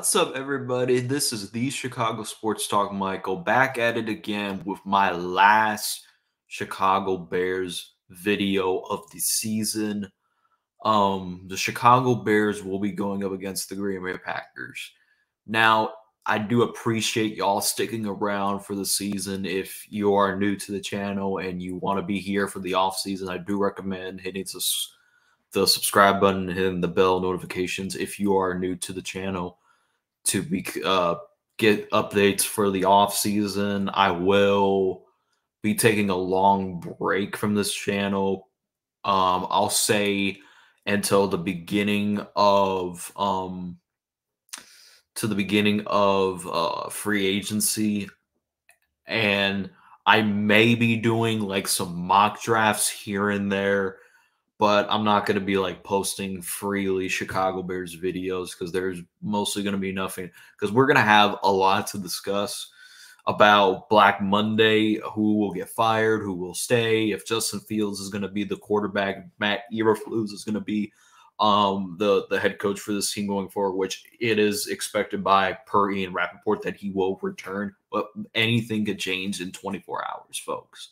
What's up, everybody? This is the Chicago Sports Talk Michael back at it again with my last Chicago Bears video of the season. Um, the Chicago Bears will be going up against the Green Bay Packers. Now, I do appreciate y'all sticking around for the season. If you are new to the channel and you want to be here for the off season, I do recommend hitting the subscribe button, hitting the bell notifications if you are new to the channel to be uh, get updates for the off season. I will be taking a long break from this channel. Um, I'll say until the beginning of um, to the beginning of uh, free agency, and I may be doing like some mock drafts here and there but I'm not going to be like posting freely Chicago Bears videos because there's mostly going to be nothing because we're going to have a lot to discuss about Black Monday, who will get fired, who will stay, if Justin Fields is going to be the quarterback, Matt Eberflus is going to be um, the the head coach for this team going forward, which it is expected by per Ian Rapoport that he will return, but anything could change in 24 hours, folks.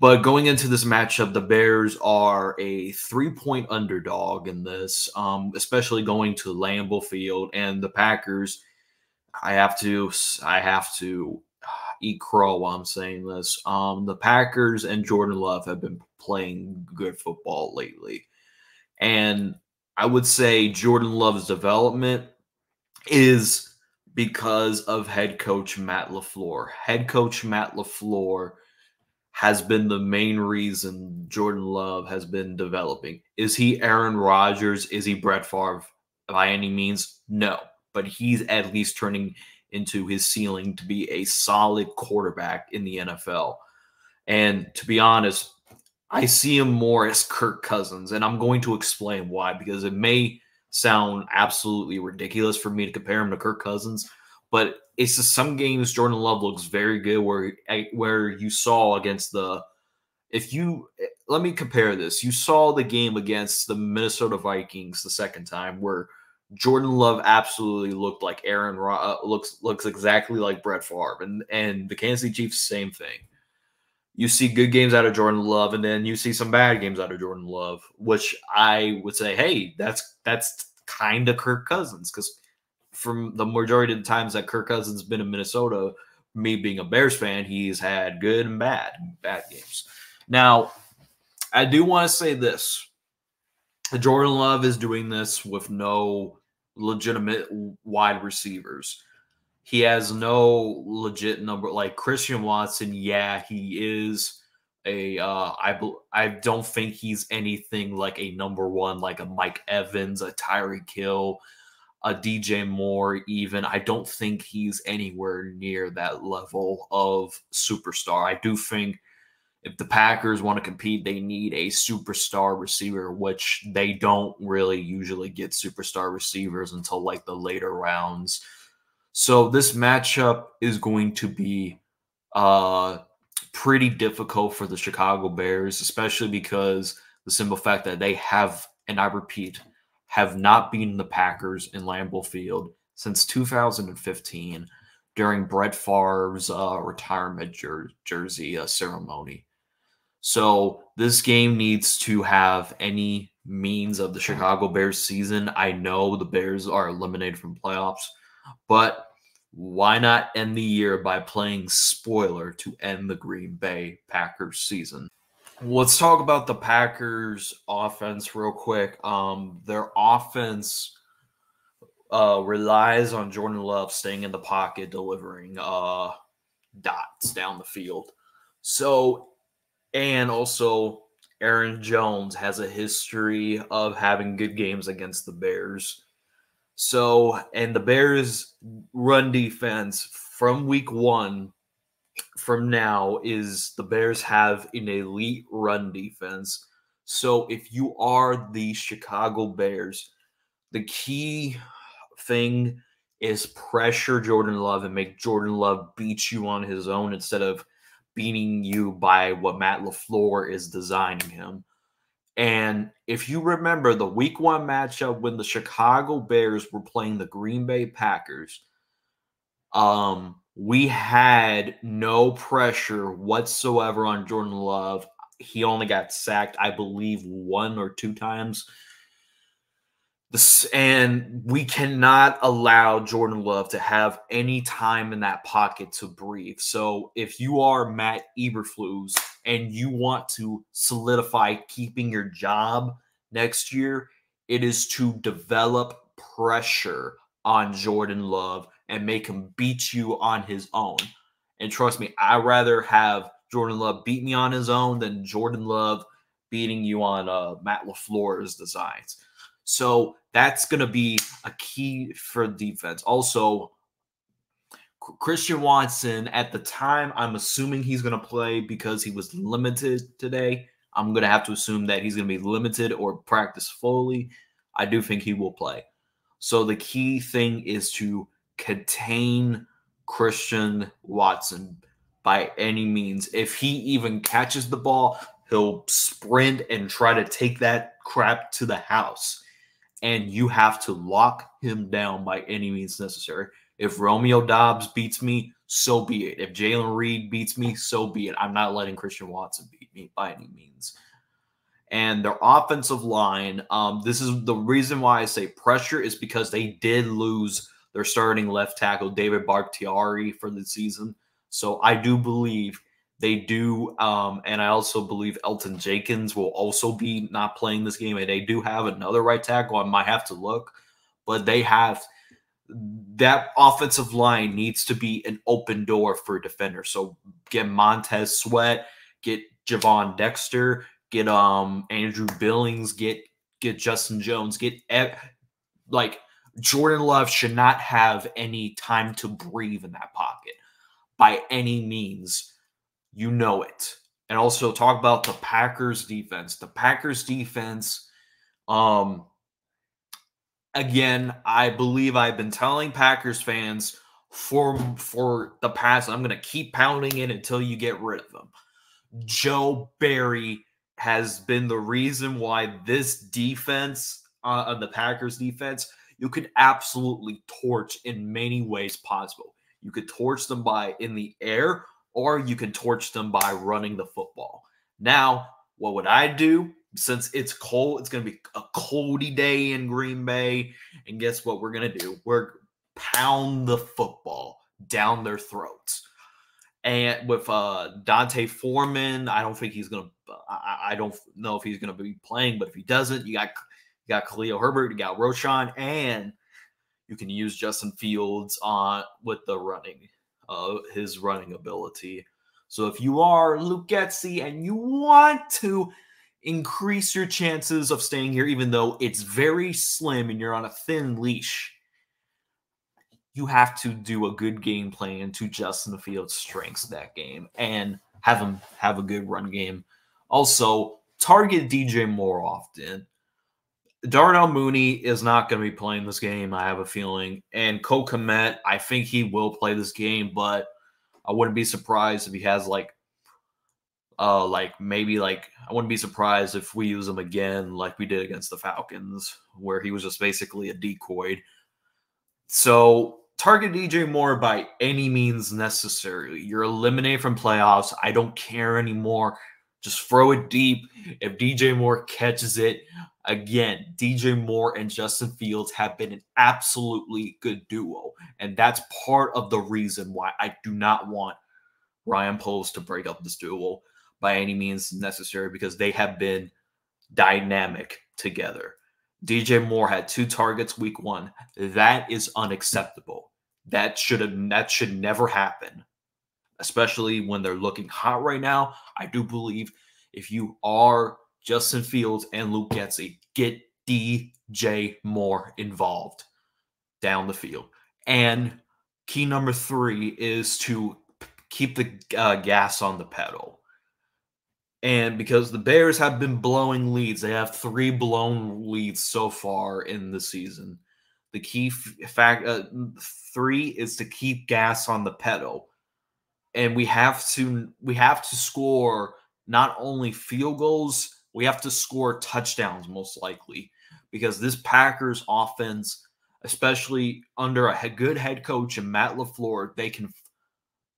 But going into this matchup, the Bears are a three point underdog in this, um, especially going to Lambeau Field. And the Packers, I have to, I have to eat crow while I'm saying this. Um, the Packers and Jordan Love have been playing good football lately. And I would say Jordan Love's development is because of head coach Matt LaFleur. Head coach Matt LaFleur has been the main reason Jordan Love has been developing. Is he Aaron Rodgers? Is he Brett Favre by any means? No, but he's at least turning into his ceiling to be a solid quarterback in the NFL. And to be honest, I see him more as Kirk Cousins, and I'm going to explain why because it may sound absolutely ridiculous for me to compare him to Kirk Cousins, but it's just some games Jordan Love looks very good where where you saw against the if you let me compare this. You saw the game against the Minnesota Vikings the second time where Jordan Love absolutely looked like Aaron uh, looks looks exactly like Brett Favre and and the Kansas City Chiefs same thing. You see good games out of Jordan Love and then you see some bad games out of Jordan Love, which I would say, hey, that's that's kind of Kirk Cousins because from the majority of the times that Kirk Cousins been in Minnesota, me being a Bears fan, he's had good and bad, bad games. Now, I do want to say this. Jordan Love is doing this with no legitimate wide receivers. He has no legit number like Christian Watson. Yeah, he is a. Uh, I I don't think he's anything like a number one, like a Mike Evans, a Tyreek Hill, a DJ Moore, even. I don't think he's anywhere near that level of superstar. I do think if the Packers want to compete, they need a superstar receiver, which they don't really usually get superstar receivers until like the later rounds. So this matchup is going to be uh pretty difficult for the Chicago Bears, especially because the simple fact that they have, and I repeat, have not beaten the Packers in Lambeau Field since 2015 during Brett Favre's uh, retirement jer- jersey uh, ceremony. So this game needs to have any means of the Chicago Bears season. I know the Bears are eliminated from playoffs, but why not end the year by playing spoiler to end the Green Bay Packers season? Let's talk about the Packers offense real quick. Um, their offense uh, relies on Jordan Love staying in the pocket, delivering uh, dots down the field. So, and also Aaron Jones has a history of having good games against the Bears. So, and the Bears' run defense from week one from now is the Bears have an elite run defense. So if you are the Chicago Bears, the key thing is pressure Jordan Love and make Jordan Love beat you on his own instead of beating you by what Matt LaFleur is designing him. And if you remember the week one matchup when the Chicago Bears were playing the Green Bay Packers, um, we had no pressure whatsoever on Jordan Love. He only got sacked, I believe, one or two times. This, and we cannot allow Jordan Love to have any time in that pocket to breathe. So if you are Matt Eberflus and you want to solidify keeping your job next year, it is to develop pressure on Jordan Love and make him beat you on his own. And trust me, I'd rather have Jordan Love beat me on his own than Jordan Love beating you on uh, Matt LaFleur's designs. So that's going to be a key for defense. Also, Christian Watson, at the time, I'm assuming he's going to play because he was limited today. I'm going to have to assume that he's going to be limited or practice fully. I do think he will play. So the key thing is to contain Christian Watson by any means. If he even catches the ball, he'll sprint and try to take that crap to the house and you have to lock him down by any means necessary. If Romeo Doubs beats me, so be it. If Jalen Reed beats me, so be it. I'm not letting Christian Watson beat me by any means. And their offensive line, um, this is the reason why I say pressure is because they did lose their starting left tackle, David Bakhtiari, for the season. So I do believe they do, um, and I also believe Elgton Jenkins will also be not playing this game. And they do have another right tackle. I might have to look, but they have that offensive line needs to be an open door for defenders. So get Montez Sweat, get Gervon Dexter, get um Andrew Billings, get get Justin Jones, get like Jordan Love should not have any time to breathe in that pocket by any means you know it. And also talk about the Packers defense. The Packers defense, um, again, I believe I've been telling Packers fans for for the past, I'm going to keep pounding it until you get rid of them. Joe Barry has been the reason why this defense, uh, the Packers defense, you could absolutely torch in many ways possible. You could torch them by in the air or you can torch them by running the football. Now, what would I do? Since it's cold, it's going to be a coldy day in Green Bay. And guess what we're going to do? We're pound the football down their throats. And with uh, D'Onta Foreman, I don't think he's going to. I don't know if he's going to be playing, but if he doesn't, you got you got Khalil Herbert, you got Roschon, and you can use Justin Fields on with the running uh, his running ability. So if you are Luke Getsy and you want to increase your chances of staying here, even though it's very slim and you're on a thin leash, you have to do a good game plan to Justin Fields' strengths that game and have him have a good run game. Also, target DJ more often. Darnell Mooney is not going to be playing this game, I have a feeling. And Cole Kmet, I think he will play this game, but I wouldn't be surprised if he has like uh like maybe like I wouldn't be surprised if we use him again like we did against the Falcons, where he was just basically a decoy. So target DJ Moore by any means necessary. You're eliminated from playoffs. I don't care anymore. Just throw it deep. If DJ Moore catches it, again, DJ Moore and Justin Fields have been an absolutely good duo. And that's part of the reason why I do not want Ryan Poles to break up this duo by any means necessary because they have been dynamic together. DJ Moore had two targets week one. That is unacceptable. That should have that should never happen especially when they're looking hot right now. I do believe if you are Justin Fields and Luke Getsy, get DJ Moore involved down the field. And key number three is to keep the uh, gas on the pedal. And because the Bears have been blowing leads, they have three blown leads so far in the season. The key f- fact uh, three is to keep gas on the pedal and we have to we have to score not only field goals We have to score touchdowns most likely because this Packers offense, especially under a good head coach and Matt LaFleur, they can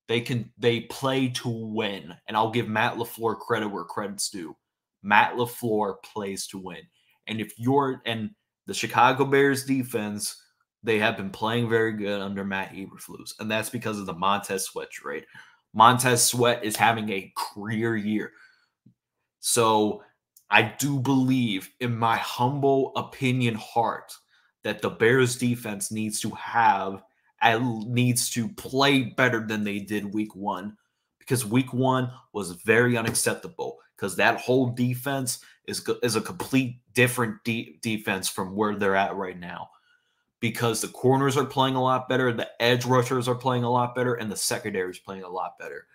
they can they play to win. And I'll give Matt LaFleur credit where credit's due. Matt LaFleur plays to win. And if you're and the Chicago Bears defense, they have been playing very good under Matt Eberflus, and that's because of the Montez Sweat trade. Montez Sweat is having a career year. So I do believe, in my humble opinion, heart, that the Bears defense needs to have needs to play better than they did week one because week one was very unacceptable because that whole defense is is a complete different de- defense from where they're at right now because the corners are playing a lot better, the edge rushers are playing a lot better, and the secondary is playing a lot better.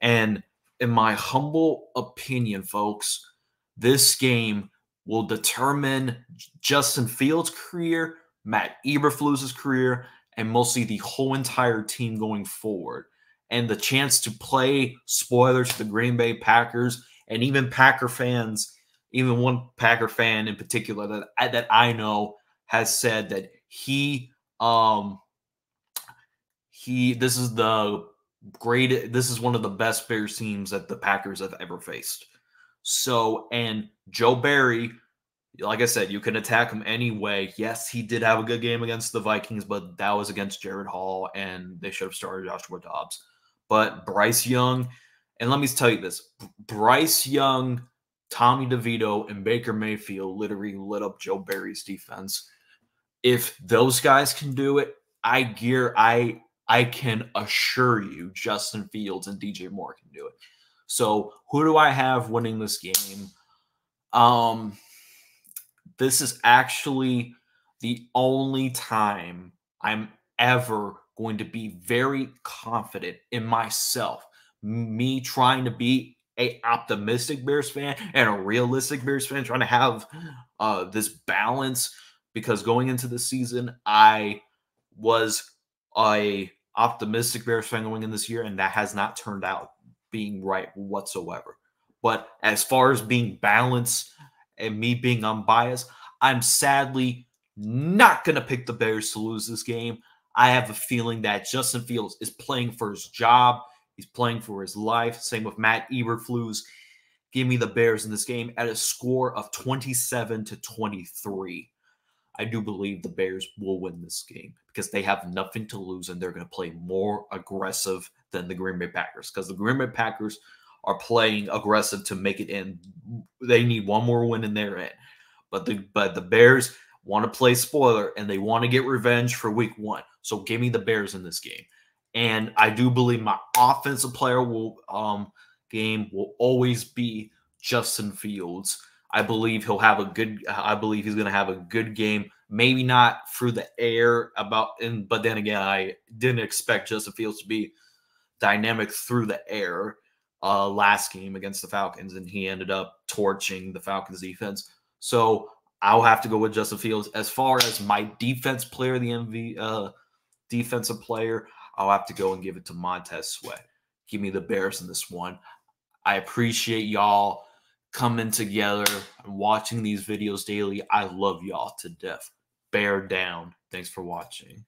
And in my humble opinion, folks, this game will determine Justin Fields' career, Matt Eberflus's career, and mostly the whole entire team going forward. And the chance to play spoilers to the Green Bay Packers and even Packer fans, even one Packer fan in particular that that I know has said that he um he this is the great this is one of the best Bears teams that the Packers have ever faced. So and Joe Barry, like I said, you can attack him anyway. Yes, he did have a good game against the Vikings, but that was against Jaren Hall, and they should have started Joshua Dobbs. But Bryce Young, and let me tell you this: Bryce Young, Tommy DeVito, and Baker Mayfield literally lit up Joe Barry's defense if those guys can do it, I gear I I can assure you Justin Fields and DJ Moore can do it. So who do I have winning this game? Um this is actually the only time I'm ever going to be very confident in myself. Me trying to be a optimistic Bears fan and a realistic Bears fan, trying to have uh, this balance because going into the season, I was a optimistic Bears fan going in this year, and that has not turned out being right whatsoever. But as far as being balanced and me being unbiased, I'm sadly not going to pick the Bears to lose this game. I have a feeling that Justin Fields is playing for his job. He's playing for his life. Same with Matt Eberflus. Give me the Bears in this game at a score of 27 to 23. I do believe the Bears will win this game because they have nothing to lose and they're going to play more aggressive than the Green Bay Packers because the Green Bay Packers are playing aggressive to make it in. They need one more win in their end. But the but the Bears want to play spoiler and they want to get revenge for week 1. So give me the Bears in this game. And I do believe my offensive player will um game will always be Justin Fields. I believe he'll have a good. I believe he's going to have a good game. Maybe not through the air about, and but then again, I didn't expect Justin Fields to be dynamic through the air uh, last game against the Falcons, and he ended up torching the Falcons defense. So I'll have to go with Justin Fields. As far as my defense player, the MV uh, defensive player, I'll have to go and give it to Montez Sweat. Give me the Bears in this one. I appreciate y'all coming together and watching these videos daily. I love y'all to death. Bear down. Thanks for watching.